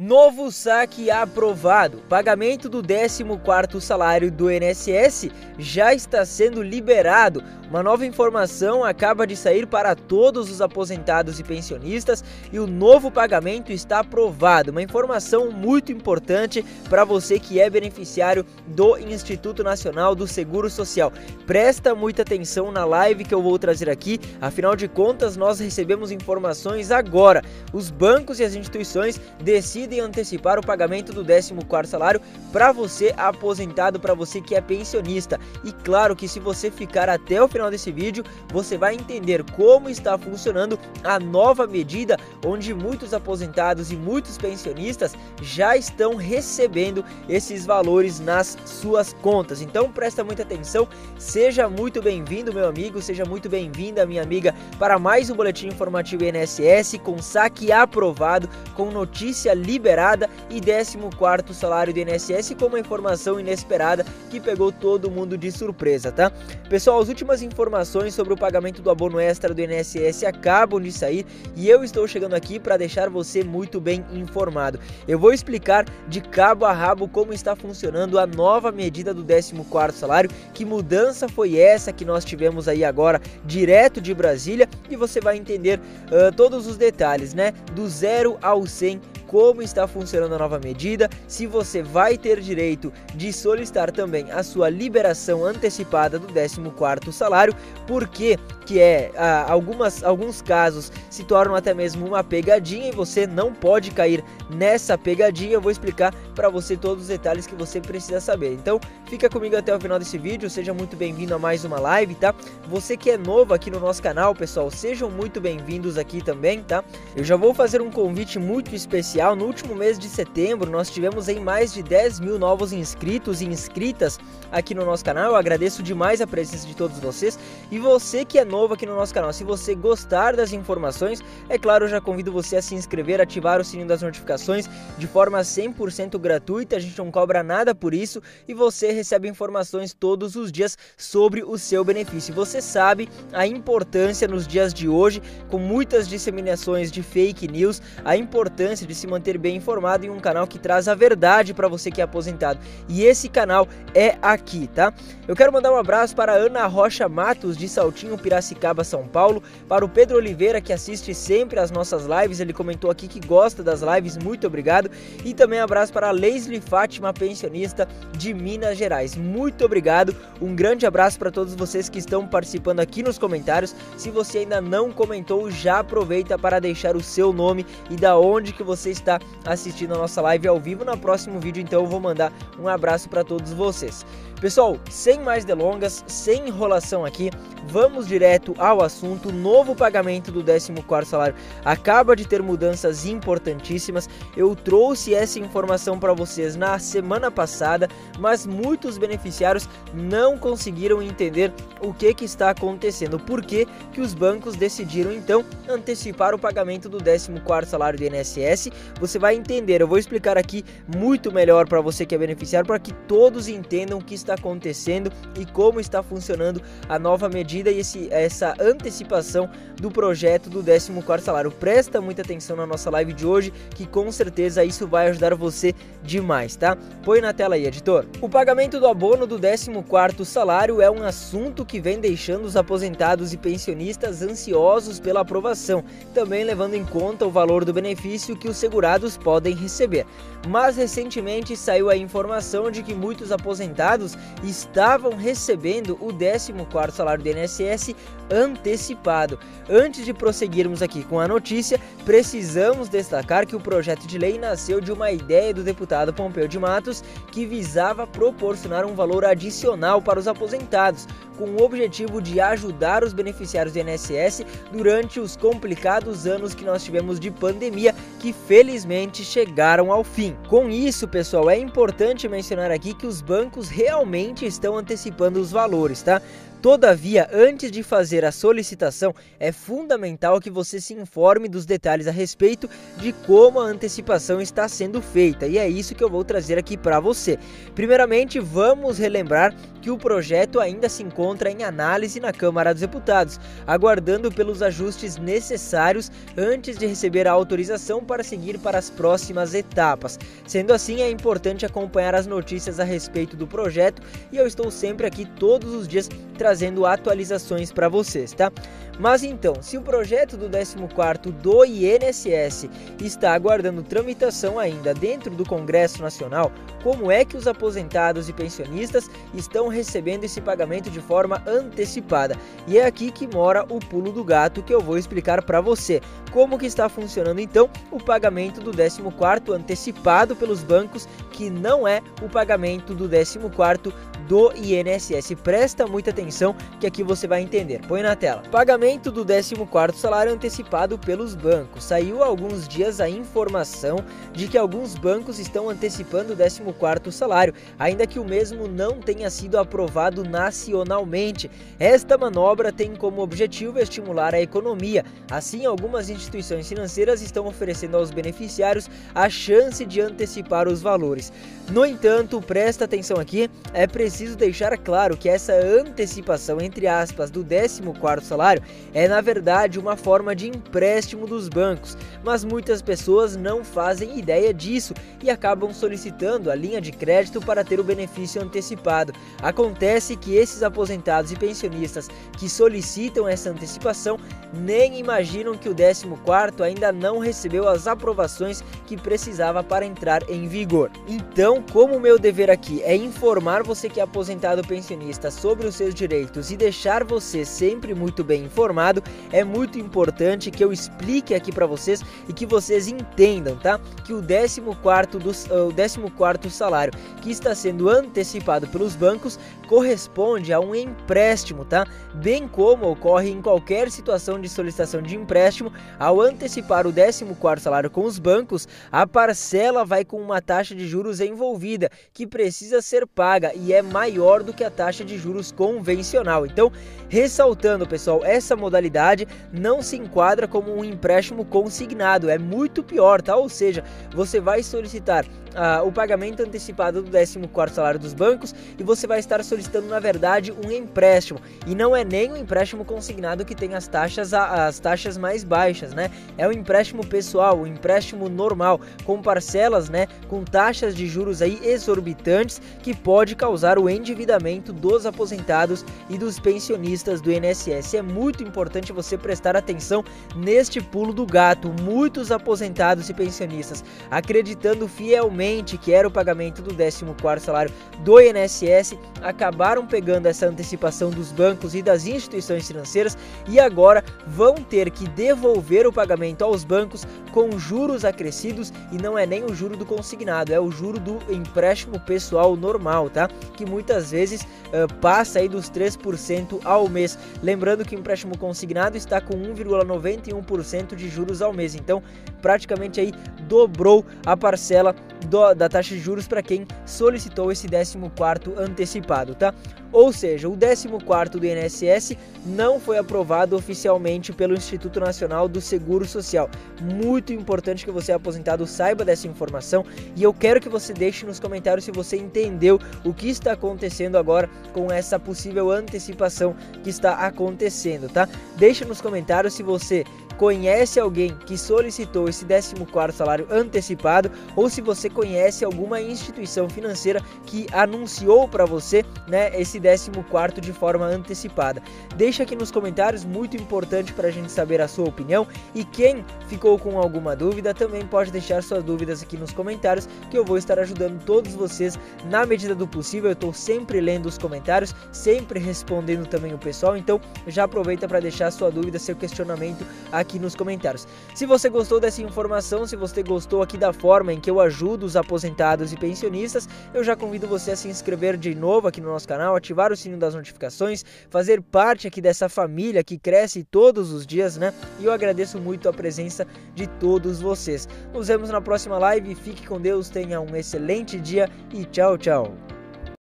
Novo saque aprovado. Pagamento do 14º salário do INSS já está sendo liberado. Uma nova informação acaba de sair para todos os aposentados e pensionistas e o novo pagamento está aprovado. Uma informação muito importante para você que é beneficiário do Instituto Nacional do Seguro Social. Presta muita atenção na live que eu vou trazer aqui. Afinal de contas, nós recebemos informações agora. Os bancos e as instituições decidem decidem antecipar o pagamento do 14º salário para você aposentado, para você que é pensionista. E claro que se você ficar até o final desse vídeo, você vai entender como está funcionando a nova medida onde muitos aposentados e muitos pensionistas já estão recebendo esses valores nas suas contas. Então presta muita atenção, seja muito bem-vindo meu amigo, seja muito bem-vinda minha amiga para mais um boletim informativo INSS com saque aprovado, com notícia livre liberada e 14º salário do INSS com uma informação inesperada que pegou todo mundo de surpresa, tá? Pessoal, as últimas informações sobre o pagamento do abono extra do INSS acabam de sair e eu estou chegando aqui para deixar você muito bem informado. Eu vou explicar de cabo a rabo como está funcionando a nova medida do 14º salário, que mudança foi essa que nós tivemos aí agora direto de Brasília e você vai entender uh, todos os detalhes, né? Do 0 ao 100 como está funcionando a nova medida, se você vai ter direito de solicitar também a sua liberação antecipada do 14º salário, porque que é ah, algumas, alguns casos se tornam até mesmo uma pegadinha e você não pode cair nessa pegadinha. Eu vou explicar para você todos os detalhes que você precisa saber. Então, fica comigo até o final desse vídeo. Seja muito bem-vindo a mais uma live, tá? Você que é novo aqui no nosso canal, pessoal, sejam muito bem-vindos aqui também, tá? Eu já vou fazer um convite muito especial no último mês de setembro nós tivemos aí mais de 10 mil novos inscritos e inscritas aqui no nosso canal. Eu agradeço demais a presença de todos vocês. E você que é novo aqui no nosso canal, se você gostar das informações, é claro, eu já convido você a se inscrever, ativar o sininho das notificações de forma 100% gratuita. A gente não cobra nada por isso e você recebe informações todos os dias sobre o seu benefício. Você sabe a importância nos dias de hoje, com muitas disseminações de fake news, a importância de se manter bem informado em um canal que traz a verdade para você que é aposentado. E esse canal é aqui, tá? Eu quero mandar um abraço para Ana Rocha Matos de Saltinho, Piracicaba, São Paulo, para o Pedro Oliveira que assiste sempre as nossas lives, ele comentou aqui que gosta das lives, muito obrigado. E também abraço para a Leslie Fátima, pensionista de Minas Gerais. Muito obrigado. Um grande abraço para todos vocês que estão participando aqui nos comentários. Se você ainda não comentou, já aproveita para deixar o seu nome e da onde que você está assistindo a nossa live ao vivo. No próximo vídeo, então, eu vou mandar um abraço para todos vocês. Pessoal, sem mais delongas, sem enrolação aqui, vamos direto ao assunto. Novo pagamento do 14º salário acaba de ter mudanças importantíssimas. Eu trouxe essa informação para vocês na semana passada, mas muitos beneficiários não conseguiram entender o que, que está acontecendo. Por que, que os bancos decidiram então antecipar o pagamento do 14º salário do INSS? Você vai entender, eu vou explicar aqui muito melhor para você que é beneficiário, para que todos entendam o que está está acontecendo e como está funcionando a nova medida e esse, essa antecipação do projeto do 14º salário. Presta muita atenção na nossa live de hoje, que com certeza isso vai ajudar você demais, tá? Põe na tela aí, editor. O pagamento do abono do 14º salário é um assunto que vem deixando os aposentados e pensionistas ansiosos pela aprovação, também levando em conta o valor do benefício que os segurados podem receber. Mas recentemente saiu a informação de que muitos aposentados estavam recebendo o 14º salário do INSS antecipado. Antes de prosseguirmos aqui com a notícia, precisamos destacar que o projeto de lei nasceu de uma ideia do deputado Pompeu de Matos que visava proporcionar um valor adicional para os aposentados, com o objetivo de ajudar os beneficiários do INSS durante os complicados anos que nós tivemos de pandemia, que felizmente chegaram ao fim. Com isso, pessoal, é importante mencionar aqui que os bancos realmente estão antecipando os valores, tá? Todavia, antes de fazer a solicitação, é fundamental que você se informe dos detalhes a respeito de como a antecipação está sendo feita, e é isso que eu vou trazer aqui para você. Primeiramente, vamos relembrar que o projeto ainda se encontra em análise na Câmara dos Deputados, aguardando pelos ajustes necessários antes de receber a autorização para seguir para as próximas etapas. Sendo assim, é importante acompanhar as notícias a respeito do projeto e eu estou sempre aqui todos os dias trazendo atualizações para vocês, tá? Mas então, se o projeto do 14º do INSS está aguardando tramitação ainda dentro do Congresso Nacional, como é que os aposentados e pensionistas estão recebendo esse pagamento de forma antecipada? E é aqui que mora o pulo do gato que eu vou explicar para você. Como que está funcionando então o pagamento do 14º antecipado pelos bancos, que não é o pagamento do 14º do INSS. Presta muita atenção que aqui você vai entender. Põe na tela. Pagamento do 14º salário antecipado pelos bancos. Saiu há alguns dias a informação de que alguns bancos estão antecipando o 14º salário, ainda que o mesmo não tenha sido aprovado nacionalmente. Esta manobra tem como objetivo estimular a economia. Assim, algumas instituições financeiras estão oferecendo aos beneficiários a chance de antecipar os valores. No entanto, presta atenção aqui, é preciso preciso deixar claro que essa antecipação, entre aspas, do 14º salário é na verdade uma forma de empréstimo dos bancos, mas muitas pessoas não fazem ideia disso e acabam solicitando a linha de crédito para ter o benefício antecipado. Acontece que esses aposentados e pensionistas que solicitam essa antecipação nem imaginam que o 14º ainda não recebeu as aprovações que precisava para entrar em vigor. Então, como o meu dever aqui é informar você que é aposentado pensionista sobre os seus direitos e deixar você sempre muito bem informado, é muito importante que eu explique aqui para vocês e que vocês entendam, tá? Que o 14º do o 14º salário que está sendo antecipado pelos bancos corresponde a um empréstimo, tá? Bem como ocorre em qualquer situação de solicitação de empréstimo, ao antecipar o 14º salário com os bancos, a parcela vai com uma taxa de juros envolvida que precisa ser paga e é maior do que a taxa de juros convencional. Então, ressaltando, pessoal, essa modalidade não se enquadra como um empréstimo consignado, é muito pior, tá? Ou seja, você vai solicitar uh, o pagamento antecipado do 14º salário dos bancos e você vai estar solicitando, na verdade, um empréstimo. E não é nem um empréstimo consignado que tem as taxas, as taxas mais baixas, né? É um empréstimo pessoal, um empréstimo normal, com parcelas, né? Com taxas de juros aí exorbitantes que pode causar o endividamento dos aposentados e dos pensionistas do INSS. É muito importante você prestar atenção neste pulo do gato. Muitos aposentados e pensionistas acreditando fielmente que era o pagamento do 14º salário do INSS acabaram pegando essa antecipação dos bancos e das instituições financeiras e agora vão ter que devolver o pagamento aos bancos com juros acrescidos e não é nem o juro do consignado, é o juro do empréstimo pessoal normal, tá? Que muitas vezes uh, passa aí dos 3% ao mês. Lembrando que o empréstimo consignado está com 1,91% de juros ao mês. Então, praticamente aí dobrou a parcela do, da taxa de juros para quem solicitou esse 14º antecipado, tá? Ou seja, o 14º do INSS não foi aprovado oficialmente pelo Instituto Nacional do Seguro Social. Muito importante que você aposentado saiba dessa informação e eu quero que você deixe nos comentários se você entendeu o que está acontecendo agora com essa possível antecipação que está acontecendo, tá? Deixa nos comentários se você conhece alguém que solicitou esse 14º salário antecipado ou se você conhece alguma instituição financeira que anunciou para você, né, esse 14º de forma antecipada. Deixa aqui nos comentários, muito importante para a gente saber a sua opinião e quem ficou com alguma dúvida também pode deixar suas dúvidas aqui nos comentários que eu vou estar ajudando todos vocês na medida do possível. Eu estou sempre lendo os comentários, sempre respondendo também o pessoal, então já aproveita para deixar sua dúvida, seu questionamento aqui nos comentários. Se você gostou dessa informação, se você gostou aqui da forma em que eu ajudo os aposentados e pensionistas, eu já convido você a se inscrever de novo aqui no nosso canal, ativar o sininho das notificações, fazer parte aqui dessa família que cresce todos os dias, né? E eu agradeço muito a presença de todos vocês. Nos vemos na próxima live, fique com Deus, tenha um excelente dia e tchau, tchau.